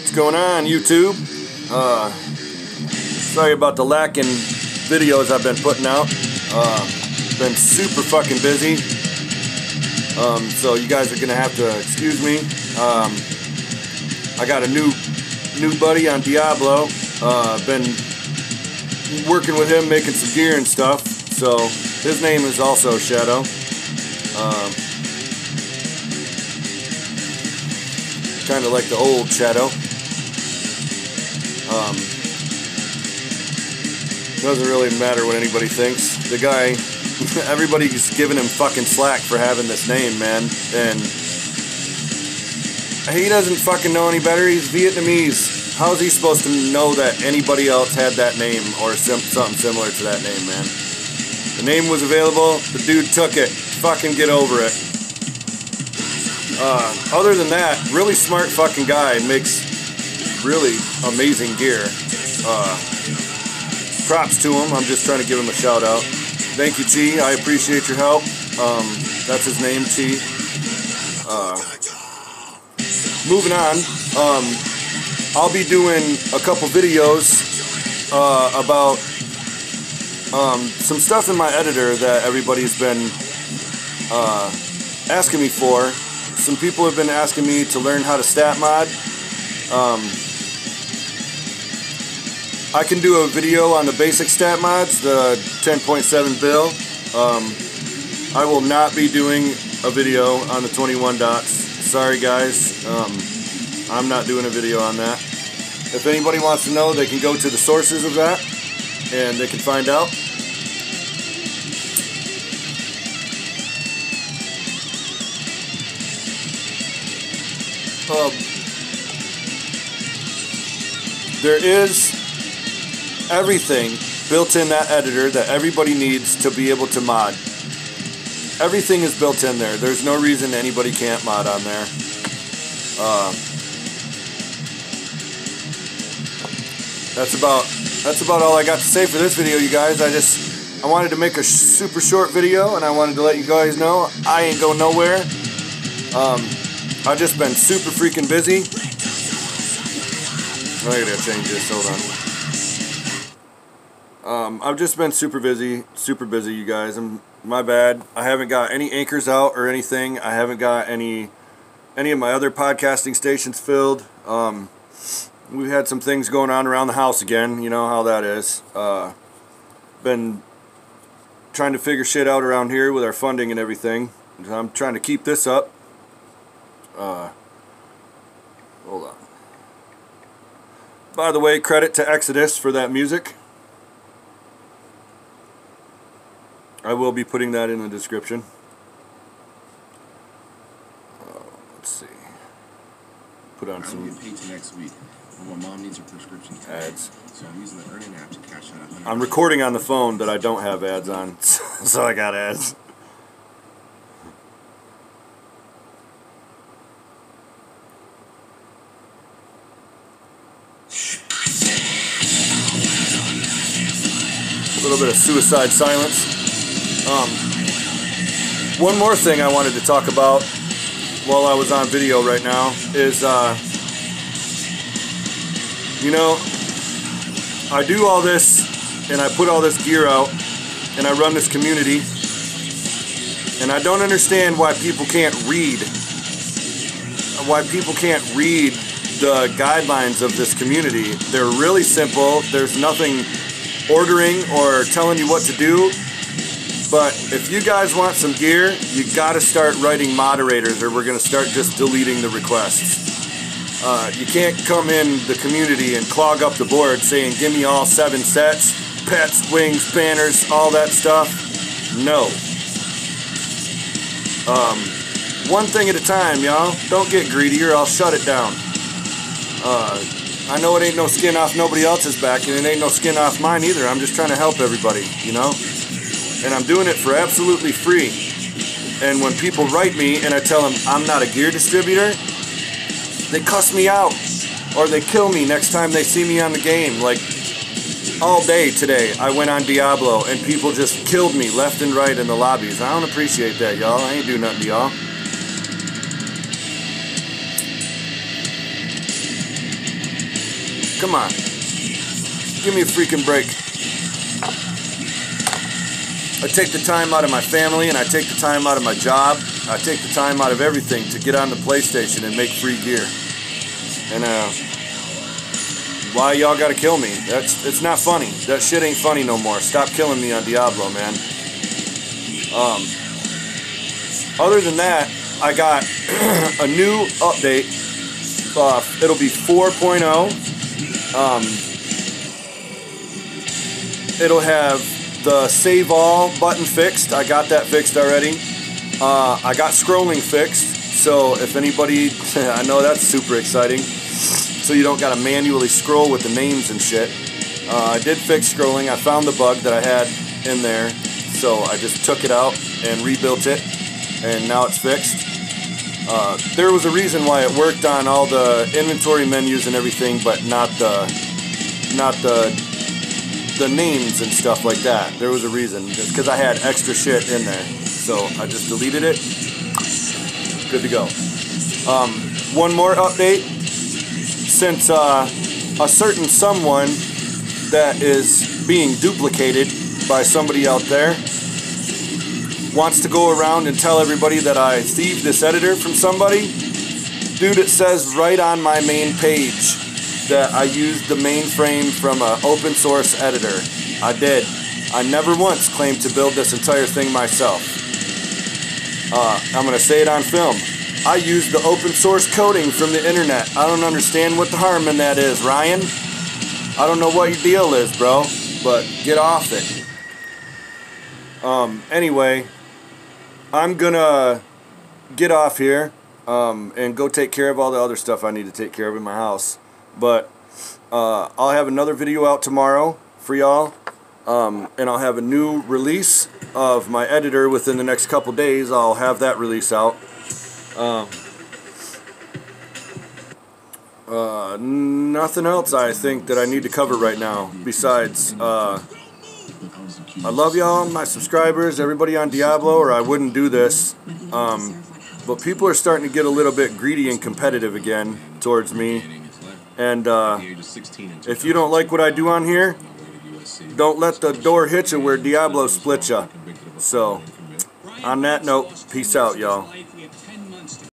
What's going on, YouTube? Uh, sorry about the lack in videos I've been putting out. Uh, been super fucking busy. Um, so you guys are gonna have to excuse me. Um, I got a new new buddy on Diablo. Uh, been working with him, making some gear and stuff. So his name is also Shadow. Um, kind of like the old Shadow. Um, doesn't really matter what anybody thinks. The guy, everybody's giving him fucking slack for having this name, man. And he doesn't fucking know any better. He's Vietnamese. How is he supposed to know that anybody else had that name or sim- something similar to that name, man? The name was available. The dude took it. Fucking get over it. Uh, other than that, really smart fucking guy makes really amazing gear. Uh, props to him. I'm just trying to give him a shout out. Thank you, T. I appreciate your help. Um, that's his name, T. Uh, moving on. Um, I'll be doing a couple videos uh, about um, some stuff in my editor that everybody's been uh, asking me for. Some people have been asking me to learn how to stat mod. Um, I can do a video on the basic stat mods, the 10.7 bill. Um, I will not be doing a video on the 21 dots. Sorry guys, um, I'm not doing a video on that. If anybody wants to know, they can go to the sources of that and they can find out. Um, there is everything built in that editor that everybody needs to be able to mod. Everything is built in there. There's no reason anybody can't mod on there. Uh, that's about that's about all I got to say for this video, you guys. I just I wanted to make a super short video, and I wanted to let you guys know I ain't going nowhere. Um, I've just been super freaking busy. I gotta change this. Hold on. Um, I've just been super busy, super busy, you guys. I'm my bad. I haven't got any anchors out or anything. I haven't got any any of my other podcasting stations filled. Um, we've had some things going on around the house again. You know how that is. Uh, been trying to figure shit out around here with our funding and everything. I'm trying to keep this up. Uh, hold on. By the way, credit to Exodus for that music. I will be putting that in the description. Uh, let's see. Put on some get paid till next week. My mom needs her prescription ads. So I'm using the earning app to cash out. I'm recording on the phone that I don't have ads on, so I got ads. A little bit of suicide silence. Um, one more thing I wanted to talk about while I was on video right now is, uh, you know, I do all this and I put all this gear out and I run this community and I don't understand why people can't read why people can't read the guidelines of this community. They're really simple. There's nothing ordering or telling you what to do. But if you guys want some gear, you got to start writing moderators or we're to start just deleting the requests. Uh, you can't come in the community and clog up the board saying, give me all seven sets, pets, wings, banners, all that stuff. No. Um, one thing at a time, y'all. Don't get greedy or I'll shut it down. Uh, I know it ain't no skin off nobody else's back and it ain't no skin off mine either. I'm just trying to help everybody, you know? And I'm doing it for absolutely free. And when people write me and I tell them I'm not a gear distributor, they cuss me out or they kill me next time they see me on the game. Like all day today, I went on Diablo and people just killed me left and right in the lobbies. I don't appreciate that, y'all. I ain't do nothing to y'all. Come on. Give me a freaking break. I take the time out of my family and I take the time out of my job. I take the time out of everything to get on the PlayStation and make free gear. And uh, why y'all gotta kill me? That's it's not funny. That shit ain't funny no more. Stop killing me on Diablo, man. Um, other than that, I got a new update. Uh, it'll be 4.0. Um, it'll have the save all button fixed. I got that fixed already. Uh, I got scrolling fixed. So if anybody, I know that's super exciting. So you don't got to manually scroll with the names and shit. Uh, I did fix scrolling. I found the bug that I had in there. So I just took it out and rebuilt it. And now it's fixed. Uh, there was a reason why it worked on all the inventory menus and everything, but not the not the the names and stuff like that. There was a reason, because I had extra shit in there. So I just deleted it. Good to go. Um, one more update. Since uh, a certain someone that is being duplicated by somebody out there wants to go around and tell everybody that I thieved this editor from somebody, dude, it says right on my main page that I used the mainframe from an open source editor. I did. I never once claimed to build this entire thing myself. Uh, I'm going to say it on film. I used the open source coding from the internet. I don't understand what the harm in that is, Ryan. I don't know what your deal is, bro, but get off it. Um, anyway, I'm gonna get off here um, and go take care of all the other stuff I need to take care of in my house. But uh, I'll have another video out tomorrow for y'all. Um, and I'll have a new release of my editor within the next couple days. I'll have that release out. Um, uh, nothing else I think that I need to cover right now besides uh, I love y'all, my subscribers, everybody on Diablo, or I wouldn't do this. Um, but people are starting to get a little bit greedy and competitive again towards me. And uh, if you don't like what I do on here, don't let the door hit you where Diablo splits you. So, on that note, peace out, y'all.